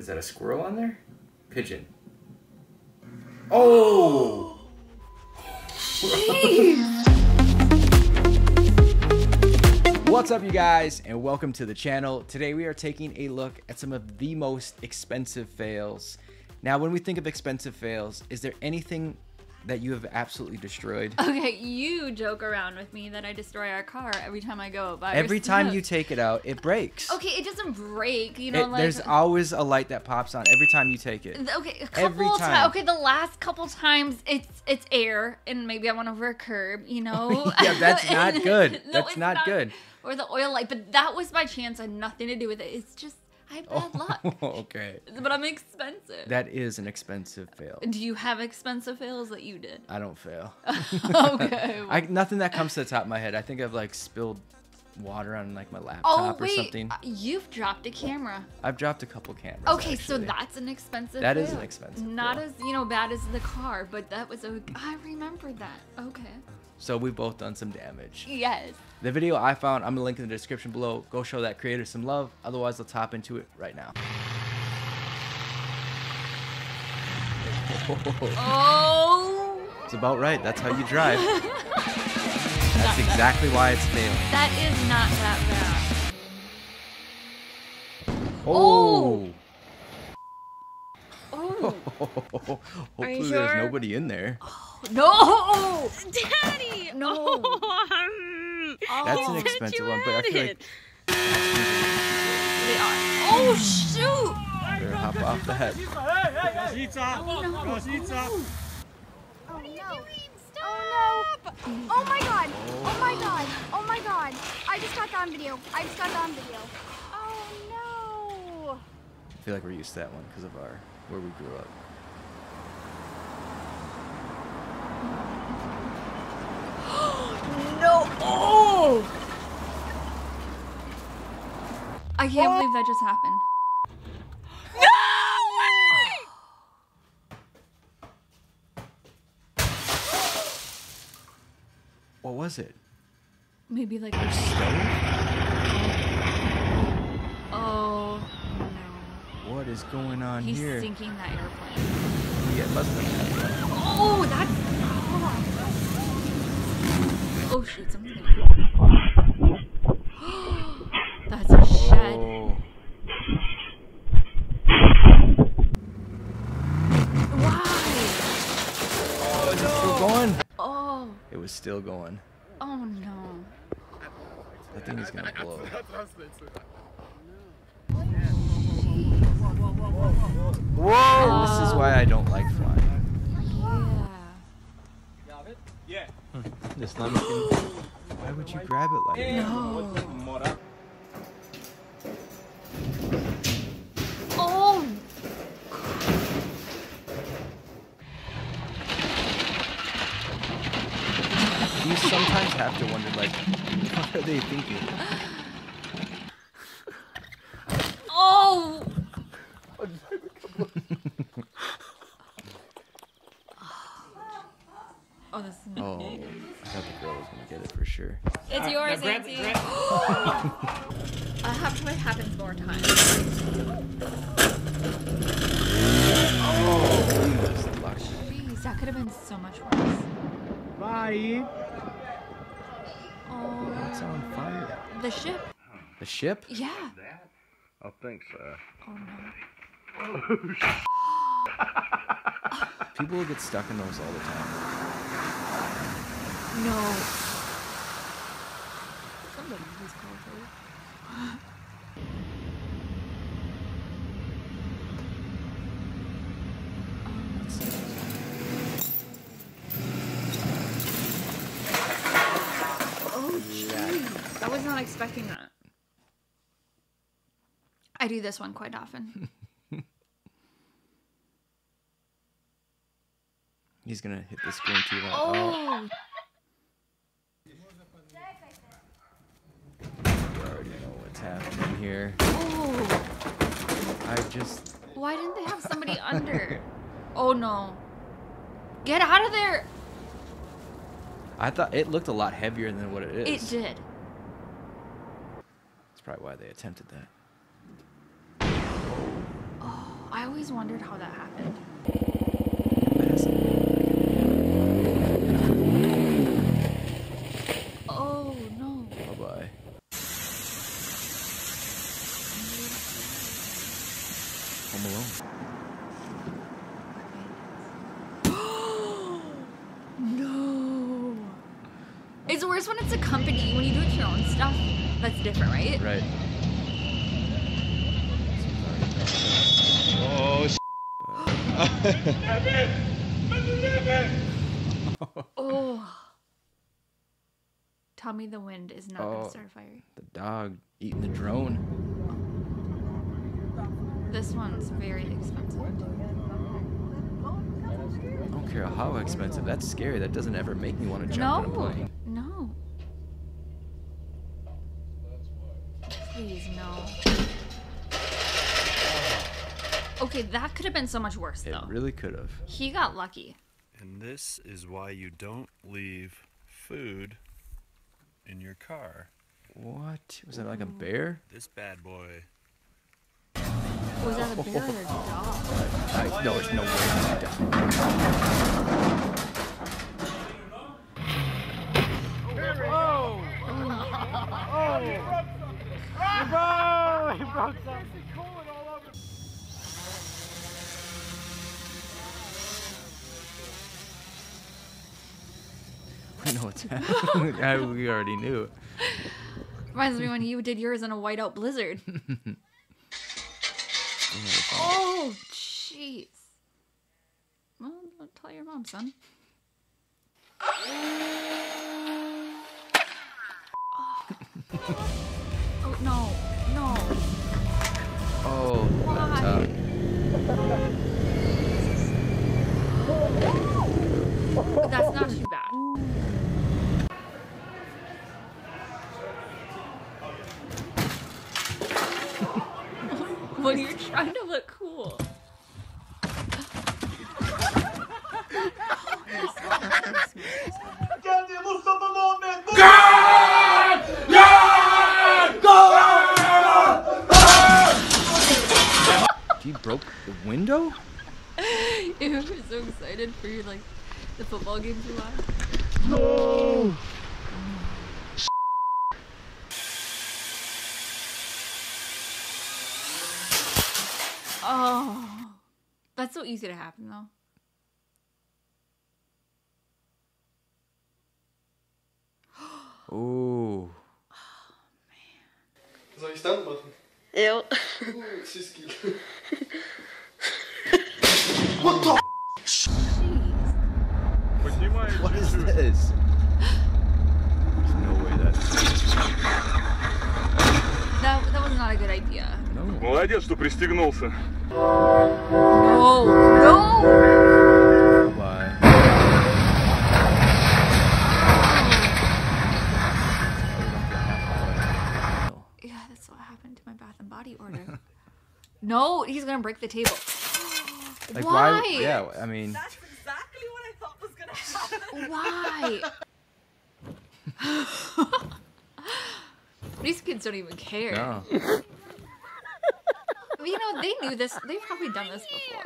What is that? A squirrel on there? Pigeon. Oh! What's up, you guys, and welcome to the channel. Today we are taking a look at some of the most expensive fails. Now, when we think of expensive fails, is there anything that you have absolutely destroyed? Okay, you joke around with me that I destroy our car every time I go buy. Every time you take it out, it breaks. Okay, it doesn't break. You know, It- like there's always a light that pops on every time you take it. Okay, a couple Every times. time. Okay, the last couple times it's it's air, and maybe I went over a curb. You know. Yeah, that's not good. No, That's it's not good. Or the oil light, but that was by chance. Had nothing to do with it. It's just I have bad luck. okay. But I'm expensive. That is an expensive fail. do you have expensive fails that you did? I don't fail. okay. I nothing that comes to the top of my head. I think I've like spilled water on like my oh laptop or wait, something. uh, you've dropped a camera. I've dropped a couple cameras. Okay, so that's an expensive. That is an expensive Not fail. as you know bad as the car, but that was a. I remember that. Okay. So we've both done some damage. Yes. The video I found, I'm gonna link in the description below. Go show that creator some love. Otherwise, let's hop into it right now. Oh. It's about right. That's how you drive. That's exactly why it's failing. That is not that bad. Oh. bad. Oh. Hopefully, you there's sure? nobody in there. no. Daddy! No. Oh, um, That's Oh. an expensive you one, but I feel had like... They are. Oh shoot. better hop off the head. Oh no. Oh no. Oh my god. Oh my god. Oh my god. I just got that on video. I just got that on video. Oh no. I feel like we're used to that one because of our where we grew up. No. Oh. I can't believe that just happened. What was it? Maybe like a Stove? Oh no. What is going on He's here? sinking that airplane. Yeah, it must been. Oh, that's. Oh, oh shit, something's gonna. that's a shed. Oh. Why? Oh, is it still going? Oh, It was still going. oh no. That thing is gonna blow. Whoa! This is why I don't like flying. Yeah. Grab it? Yeah. Hmm. Why would you grab it like that? No. Oh. You sometimes have to wonder, like, what are they thinking? Oh. Oh, this is Oh, I thought the girl was gonna get it for sure. It's ah, yours, Nancy. I have to it happens more times. Just lucky. Jeez, that could have been so much worse. Bye. What's Oh, on fire? the ship. The ship? Yeah. I think so. Oh no. Oh, People get stuck in those all the time. No. Oh, jeez. I was not expecting that. I do this one quite often. He's gonna hit the screen too loud. Oh, oh you already know what's happening here. oh. I just Why didn't they have somebody under? Oh no. Get out of there. I thought it looked a lot heavier than what it is. It did. That's probably why they attempted that. Oh. I always wondered how that happened. Oh no. Bye bye. Home Alone. No. It's worse when it's a company. When you do it your own stuff, that's different, right? Right. Oh. Tell oh. me the wind is not Oh. gonna start a fire. The dog eating the drone. This one's very expensive. I don't care how expensive. That's scary. That doesn't ever make me want to jump in a No. plane. No. Please no. Okay, that could have been so much worse It though. really could have. He got lucky. And this is why you don't leave food in your car. What? Was that like a bear? This bad boy. Was that a bear or a dog? I, no, there's no way. It's a dog. We know what's happening. We already knew. Reminds me when you did yours in a whiteout blizzard. oh, jeez. Well, don't tell your mom, son. Oh, Why? laptop. But that's not too bad. when you're trying to look cool. He broke the window? You were so excited for your like the football games you watch. Oh, that's so easy to happen though. Ooh. Oh, man. Soll ich Stand machen? Uh, Siski. What is this? There's no way that. That that was not a good idea. No. Молодец, что пристегнулся. No, no. And Body order. no, he's gonna break the table. Like Why? why? Yeah, I mean, That's exactly what I thought was gonna happen. Why? These kids don't even care. no. You know, they knew this. They've probably done this before.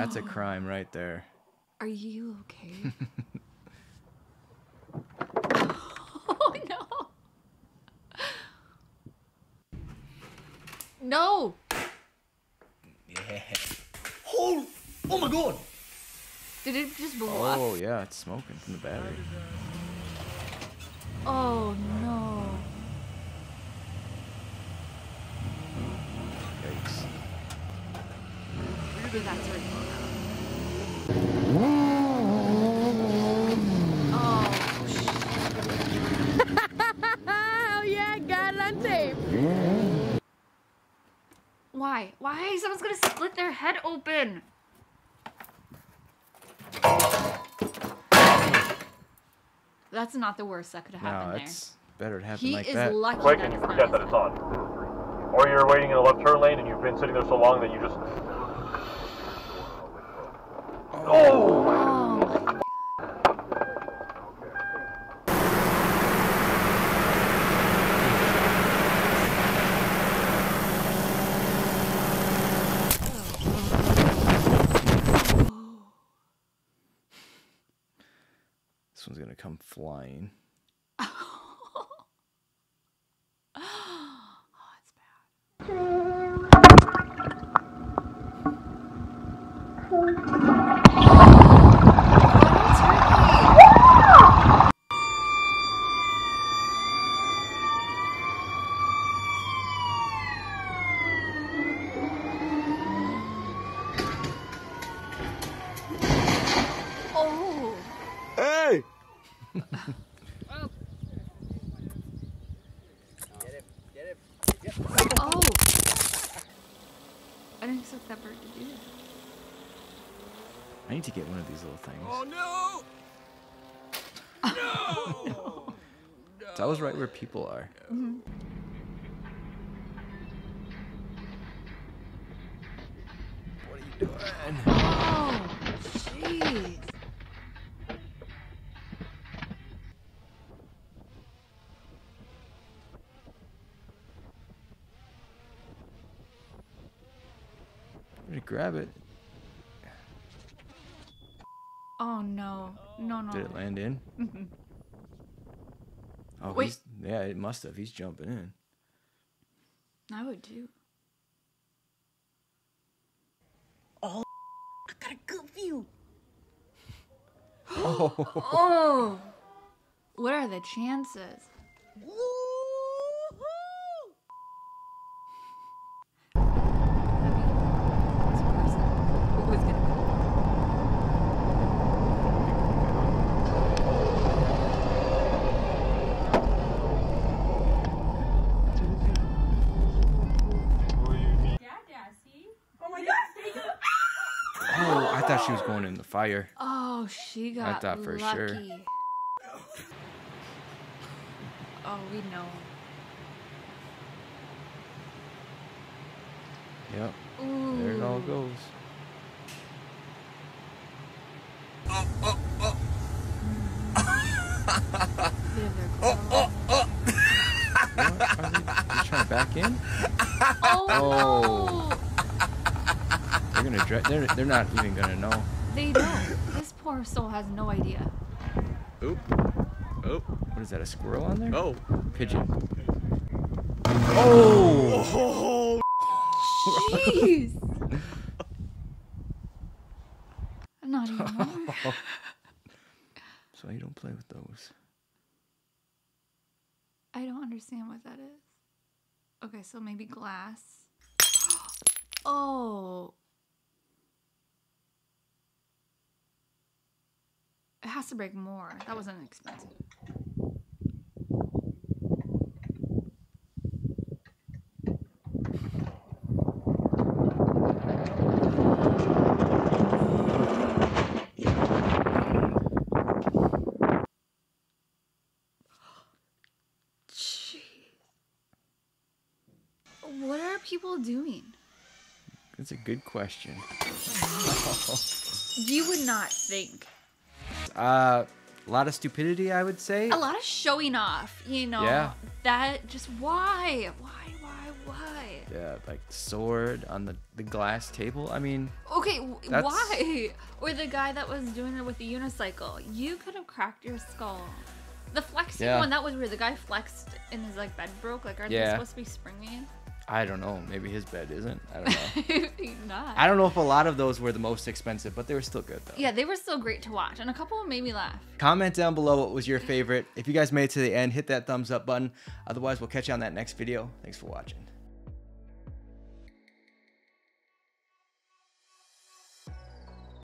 That's a crime right there. Are you okay? oh no. No. Oh, oh my god. Did it just blow up? Oh yeah, it's smoking from the battery. Oh no. Yikes. Okay, that's already blown up. Oh, shit. Why? Why? Someone's gonna split their head open. That's not the worst that could have No, happened it's better to happen there. He like is that. lucky Brake that and you it's not forget that it's on. Or you're waiting in the left turn lane and you've been sitting there so long that you just. Oh! Oh This one's gonna come flying. Oh. Hey! Oh. I didn't expect that bird to do that. I need to get one of these little things. Oh no! No! It's always right where people are. Mm-hmm. What are you doing? Grab it. Oh no. No, no. Did it land in? Mm-hmm. Oh, Wait. he's yeah, it must have. He's jumping in. I would too. Oh, I got a good view. Oh. What are the chances? I mean, this person who is gonna Oh my god, there you go. Oh, I thought she was going in the fire. Oh, she got thought for lucky. sure. Oh, we know. Yep. Ooh. There it all goes. Bit of their glow. What? Are they, you trying to back in? Oh, oh. They're gonna. Dra- they're. They're not even gonna know. They don't. This poor soul has no idea. Oop. Oop. What is that? A squirrel on there? Oh. Pigeon. Oh. oh. Jeez! Not anymore. So you don't play with those. I don't understand what that is. Okay, so maybe glass. Oh. It has to break more. That wasn't expensive. Jeez. What are people doing? That's a good question. You would not think. Uh, a lot of stupidity, I would say. A lot of showing off, you know. Yeah. That just why? Why, why, why? Yeah, like sword on the, the glass table. I mean, Okay, That's- why? Or the guy that was doing it with the unicycle. You could have cracked your skull. The flexing Yeah. one, that was weird. The guy flexed and his like bed broke. Like, aren't they supposed to be springy? I don't know. Maybe his bed isn't. I don't know. Maybe not. I don't know if a lot of those were the most expensive, but they were still good though. yeah, they were still great to watch, and a couple made me laugh. Comment down below what was your favorite. If you guys made it to the end, hit that thumbs up button. Otherwise, we'll catch you on that next video. Thanks for watching.